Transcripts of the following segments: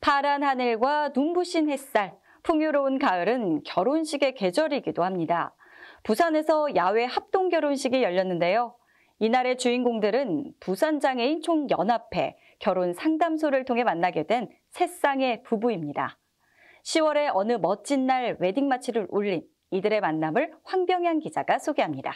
파란 하늘과 눈부신 햇살, 풍요로운 가을은 결혼식의 계절이기도 합니다. 부산에서 야외 합동 결혼식이 열렸는데요. 이날의 주인공들은 부산장애인 총연합회 결혼 상담소를 통해 만나게 된세 쌍의 부부입니다. 10월의 어느 멋진 날 웨딩 마치를 올린 이들의 만남을 황병양 기자가 소개합니다.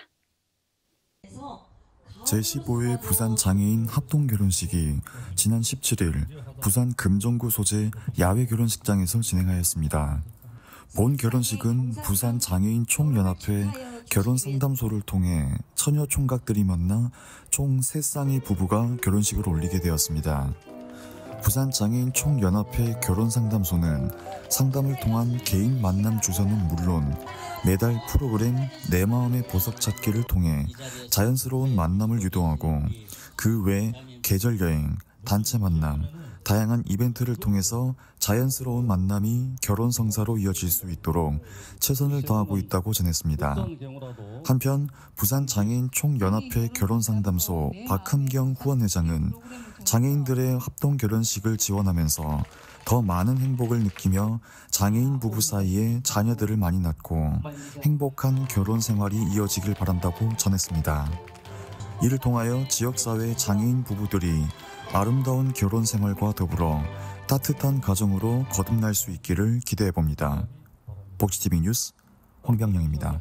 제15회 부산 장애인 합동 결혼식이 지난 17일 부산 금정구 소재 야외 결혼식장에서 진행하였습니다. 본 결혼식은 부산 장애인 총연합회 결혼 상담소를 통해 처녀 총각들이 만나 총 3쌍의 부부가 결혼식을 올리게 되었습니다. 부산 장애인 총연합회 결혼 상담소는 상담을 통한 개인 만남 주선은 물론 매달 프로그램 내 마음의 보석 찾기를 통해 자연스러운 만남을 유도하고 그 외 계절 여행, 단체 만남, 다양한 이벤트를 통해서 자연스러운 만남이 결혼 성사로 이어질 수 있도록 최선을 다하고 있다고 전했습니다. 한편 부산 장애인 총연합회 결혼상담소 박흠경 후원회장은 장애인들의 합동 결혼식을 지원하면서 더 많은 행복을 느끼며 장애인 부부 사이에 자녀들을 많이 낳고 행복한 결혼 생활이 이어지길 바란다고 전했습니다. 이를 통하여 지역사회 장애인 부부들이 아름다운 결혼 생활과 더불어 따뜻한 가정으로 거듭날 수 있기를 기대해 봅니다. 복지TV 뉴스 황병영입니다.